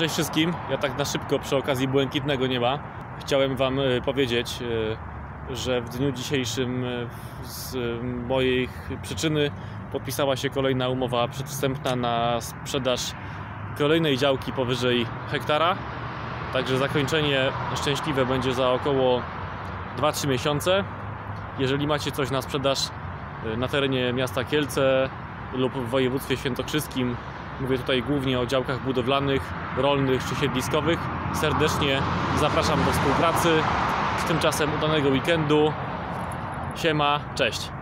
Cześć wszystkim. Ja tak na szybko przy okazji błękitnego nieba chciałem Wam e, powiedzieć, e, że w dniu dzisiejszym e, z mojej przyczyny podpisała się kolejna umowa przedwstępna na sprzedaż kolejnej działki powyżej hektara. Także zakończenie szczęśliwe będzie za około 2-3 miesiące. Jeżeli macie coś na sprzedaż na terenie miasta Kielce lub w województwie świętokrzyskim, mówię tutaj głównie o działkach budowlanych, rolnych czy siedliskowych, serdecznie zapraszam do współpracy. Z tymczasem udanego weekendu. Siema, cześć.